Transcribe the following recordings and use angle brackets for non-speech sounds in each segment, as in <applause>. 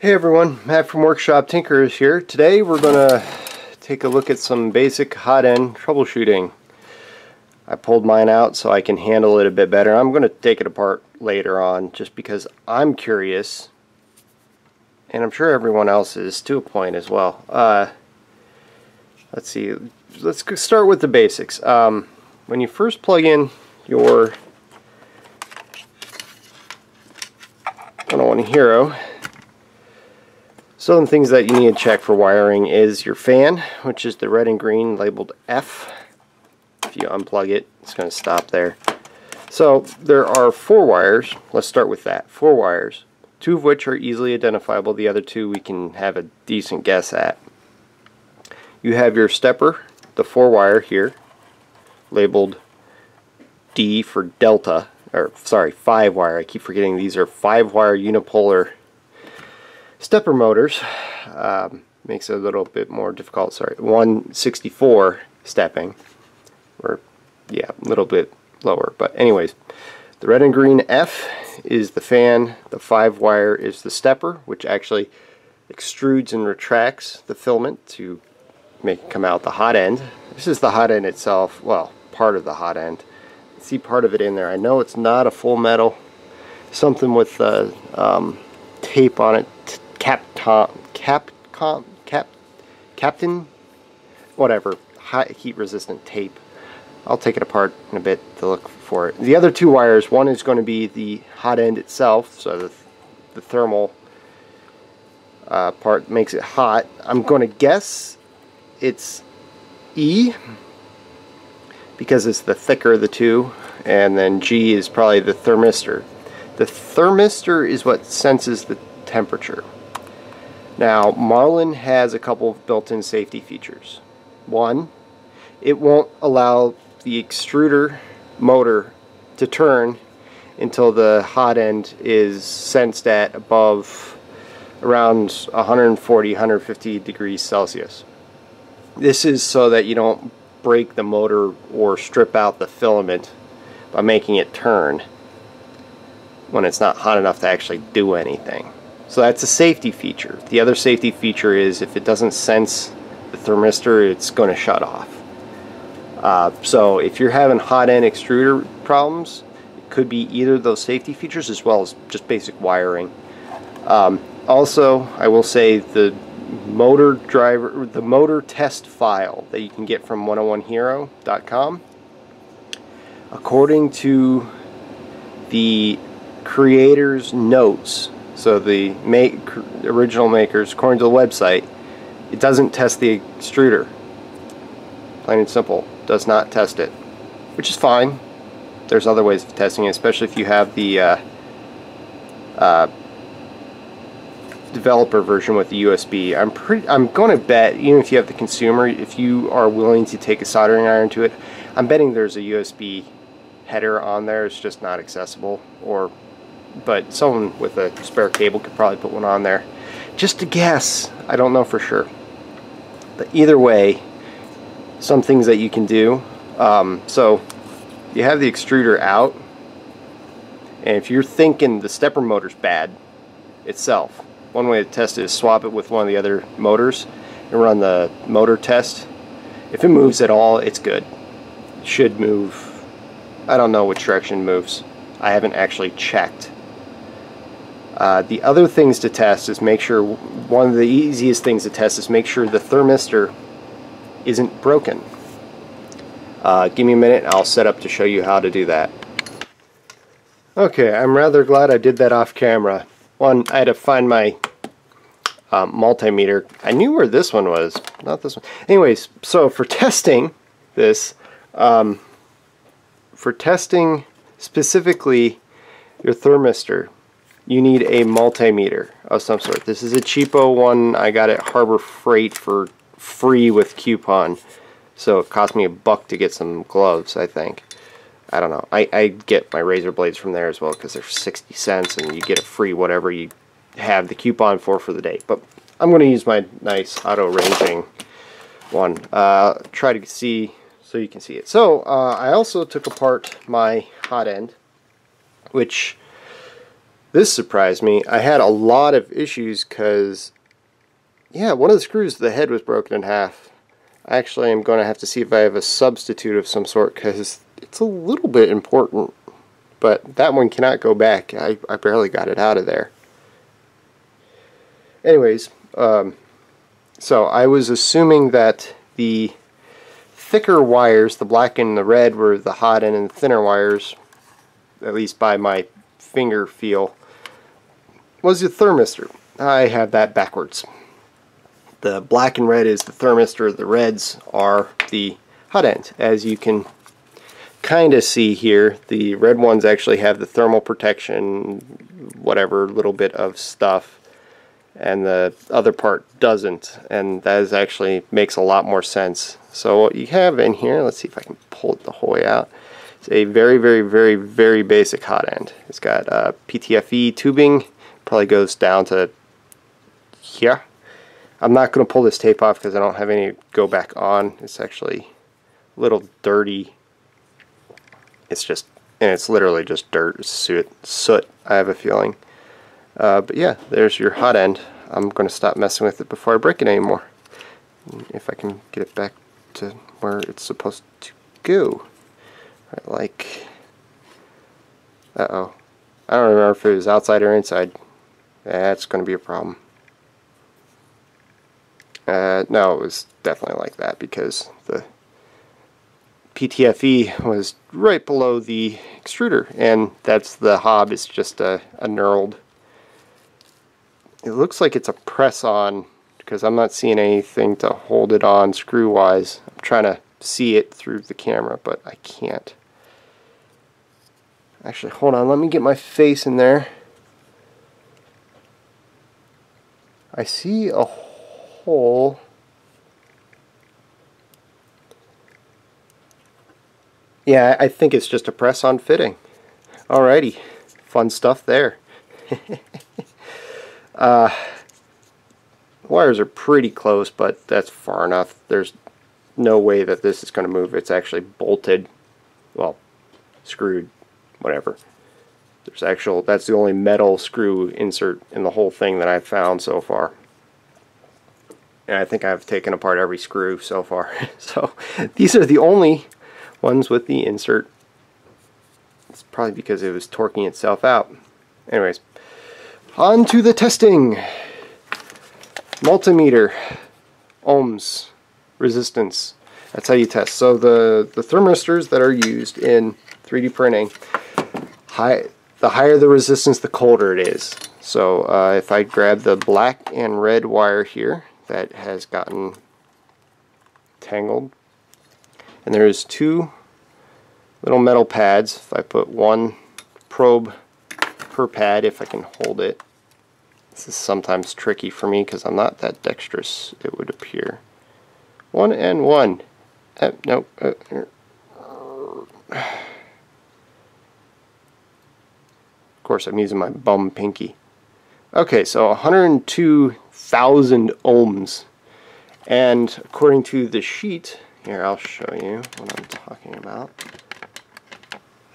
Hey everyone, Matt from Workshop Tinkerers here. Today we're going to take a look at some basic hot end troubleshooting. I pulled mine out so I can handle it a bit better. I'm going to take it apart later on just because I'm curious and I'm sure everyone else is to a point as well. Uh, let's see, let's start with the basics. Um, when you first plug in your 101 Hero some things that you need to check for wiring is your fan, which is the red and green labeled F. If you unplug it, it's going to stop there. So there are four wires. Let's start with that. Four wires. Two of which are easily identifiable. The other two we can have a decent guess at. You have your stepper, the four wire here, labeled D for Delta, or sorry, five wire. I keep forgetting these are five wire unipolar stepper motors um, makes it a little bit more difficult sorry 164 stepping or yeah a little bit lower but anyways the red and green F is the fan the 5 wire is the stepper which actually extrudes and retracts the filament to make it come out the hot end. This is the hot end itself well part of the hot end. See part of it in there. I know it's not a full metal something with uh, um, tape on it cap cap cap Kapton? Whatever. High heat resistant tape. I'll take it apart in a bit to look for it. The other two wires one is going to be the hot end itself so the, the thermal uh, part makes it hot. I'm going to guess it's E because it's the thicker of the two and then G is probably the thermistor. The thermistor is what senses the temperature now, Marlin has a couple of built-in safety features. One, it won't allow the extruder motor to turn until the hot end is sensed at above around 140 150 degrees Celsius. This is so that you don't break the motor or strip out the filament by making it turn when it's not hot enough to actually do anything. So that's a safety feature. The other safety feature is if it doesn't sense the thermistor, it's going to shut off. Uh, so if you're having hot end extruder problems, it could be either of those safety features as well as just basic wiring. Um, also, I will say the motor driver, the motor test file that you can get from 101hero.com, according to the creator's notes so the make, original makers, according to the website, it doesn't test the extruder. Plain and simple, does not test it, which is fine. There's other ways of testing it, especially if you have the uh, uh, developer version with the USB. I'm pretty. I'm going to bet, even if you have the consumer, if you are willing to take a soldering iron to it, I'm betting there's a USB header on there. It's just not accessible, or but someone with a spare cable could probably put one on there. Just to guess, I don't know for sure. But either way, some things that you can do. Um, so you have the extruder out, and if you're thinking the stepper motor's bad itself, one way to test it is swap it with one of the other motors and run the motor test. If it moves at all, it's good. It should move. I don't know which direction moves. I haven't actually checked. Uh, the other things to test is make sure, one of the easiest things to test is make sure the thermistor isn't broken. Uh, give me a minute I'll set up to show you how to do that. Okay, I'm rather glad I did that off camera. One, I had to find my um, multimeter. I knew where this one was, not this one. Anyways, so for testing this, um, for testing specifically your thermistor, you need a multimeter of some sort. This is a cheapo one. I got it Harbor Freight for free with coupon. So it cost me a buck to get some gloves, I think. I don't know. I, I get my razor blades from there as well because they're 60 cents and you get a free whatever you have the coupon for for the day. But I'm going to use my nice auto ranging one. Uh, try to see so you can see it. So uh, I also took apart my hot end, which this surprised me. I had a lot of issues because, yeah, one of the screws, the head was broken in half. Actually, I'm going to have to see if I have a substitute of some sort because it's a little bit important. But that one cannot go back. I, I barely got it out of there. Anyways, um, so I was assuming that the thicker wires, the black and the red, were the hot end and the thinner wires, at least by my finger feel, was the thermistor. I have that backwards. The black and red is the thermistor, the reds are the hot end. As you can kind of see here, the red ones actually have the thermal protection, whatever little bit of stuff, and the other part doesn't, and that is actually makes a lot more sense. So what you have in here, let's see if I can pull it the whole way out. It's a very, very, very, very basic hot end. It's got uh, PTFE tubing, probably goes down to here. I'm not going to pull this tape off because I don't have any go back on. It's actually a little dirty. It's just, and it's literally just dirt, soot, soot I have a feeling. Uh, but yeah, there's your hot end. I'm going to stop messing with it before I break it anymore. If I can get it back to where it's supposed to go. Right, like, uh-oh. I don't remember if it was outside or inside. That's going to be a problem. Uh, no, it was definitely like that because the PTFE was right below the extruder and that's the hob is just a, a knurled. It looks like it's a press on because I'm not seeing anything to hold it on screw wise. I'm trying to see it through the camera but I can't. Actually hold on let me get my face in there I see a hole. Yeah, I think it's just a press-on fitting. Alrighty, fun stuff there. <laughs> uh, wires are pretty close, but that's far enough. There's no way that this is going to move. It's actually bolted, well, screwed, whatever. There's actual, that's the only metal screw insert in the whole thing that I've found so far. And I think I've taken apart every screw so far. <laughs> so these are the only ones with the insert. It's probably because it was torquing itself out. Anyways, on to the testing. Multimeter, ohms, resistance. That's how you test. So the, the thermistors that are used in 3D printing, high, the higher the resistance, the colder it is. So uh, if I grab the black and red wire here that has gotten tangled, and there's two little metal pads. If I put one probe per pad, if I can hold it. This is sometimes tricky for me because I'm not that dexterous, it would appear. One and one. Uh, no. Uh, course I'm using my bum pinky. Okay, so 102,000 ohms. And according to the sheet, here I'll show you what I'm talking about.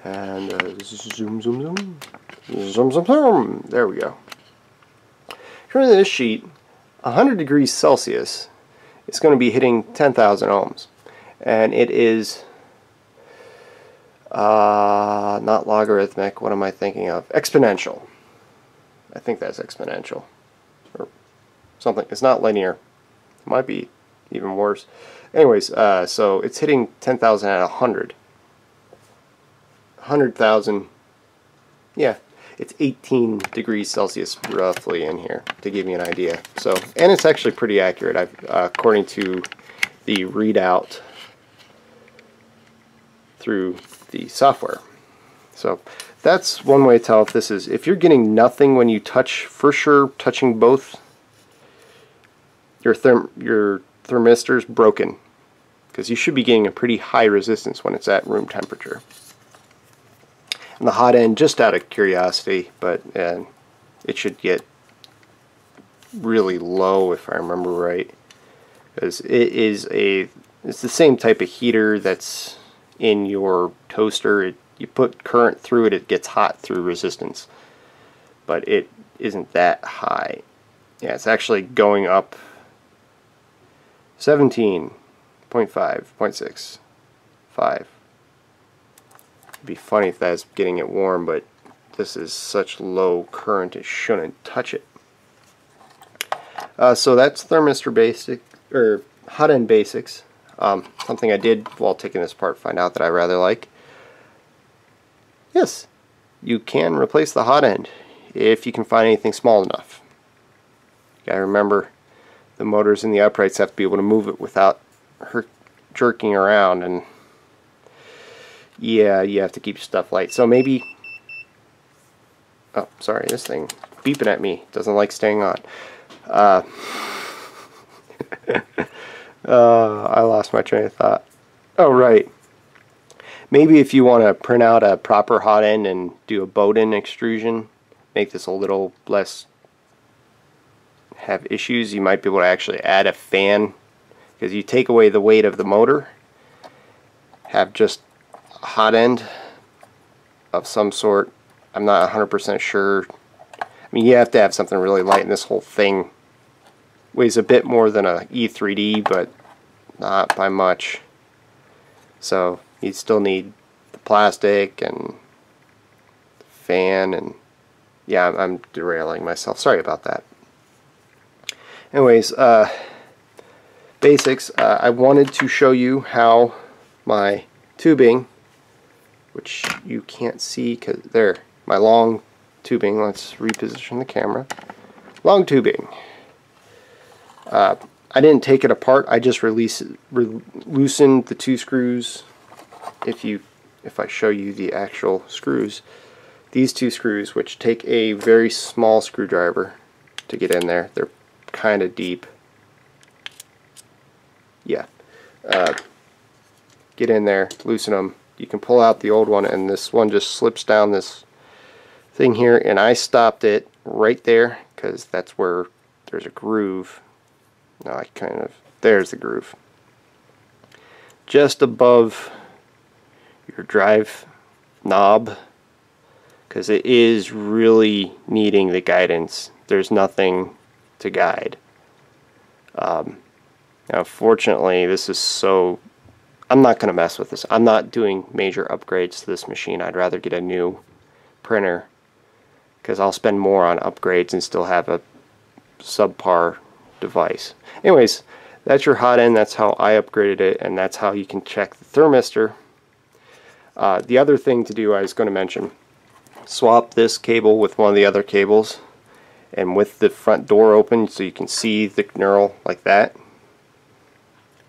And uh, zoom, zoom, zoom. Zoom, zoom, zoom. There we go. According to this sheet, 100 degrees Celsius is going to be hitting 10,000 ohms. And it is uh, not logarithmic, what am I thinking of? Exponential. I think that's exponential. Or something. It's not linear. It might be even worse. Anyways, uh, so it's hitting 10,000 at 100. 100,000, yeah, it's 18 degrees Celsius roughly in here to give you an idea. So, and it's actually pretty accurate. Uh, according to the readout through the software. So that's one way to tell if this is, if you're getting nothing when you touch, for sure touching both, your, therm, your thermistor's broken because you should be getting a pretty high resistance when it's at room temperature. And the hot end, just out of curiosity, but uh, it should get really low if I remember right because it is a it's the same type of heater that's in your toaster. It, you put current through it, it gets hot through resistance. but it isn't that high. Yeah, it's actually going up 17.5, 0.6, 5. It'd be funny if that's getting it warm, but this is such low current it shouldn't touch it. Uh, so that's thermistor basic or hot end basics. Um, something I did while taking this apart find out that I rather like. Yes, you can replace the hot end if you can find anything small enough. You gotta remember the motors and the uprights have to be able to move it without her jerking around and yeah, you have to keep stuff light. So maybe oh sorry, this thing beeping at me doesn't like staying on. Uh, <laughs> uh, I lost my train of thought. Oh, right. Maybe if you want to print out a proper hot end and do a Bowden extrusion, make this a little less have issues, you might be able to actually add a fan because you take away the weight of the motor, have just a hot end of some sort. I'm not 100% sure. I mean, you have to have something really light, and this whole thing weighs a bit more than a E3D, but not by much. So you still need the plastic and fan and yeah, I'm, I'm derailing myself. Sorry about that. Anyways, uh, basics. Uh, I wanted to show you how my tubing, which you can't see because there, my long tubing. Let's reposition the camera. Long tubing. Uh, I didn't take it apart. I just release, re loosened the two screws. If you, if I show you the actual screws, these two screws, which take a very small screwdriver to get in there. They're kind of deep. Yeah. Uh, get in there, loosen them. You can pull out the old one, and this one just slips down this thing here, and I stopped it right there because that's where there's a groove I kind of, there's the groove. Just above your drive knob because it is really needing the guidance. There's nothing to guide. Um, now fortunately this is so I'm not going to mess with this. I'm not doing major upgrades to this machine. I'd rather get a new printer because I'll spend more on upgrades and still have a subpar device. Anyways, that's your hot end. That's how I upgraded it, and that's how you can check the thermistor. Uh, the other thing to do I was going to mention, swap this cable with one of the other cables, and with the front door open so you can see the knurl like that.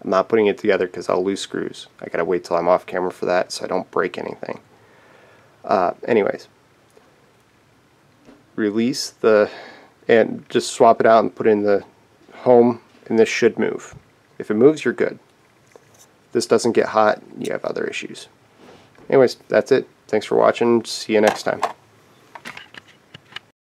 I'm not putting it together because I'll lose screws. I gotta wait till I'm off camera for that so I don't break anything. Uh, anyways, release the and just swap it out and put in the home and this should move. If it moves, you're good. this doesn't get hot, you have other issues. Anyways, that's it. Thanks for watching. See you next time.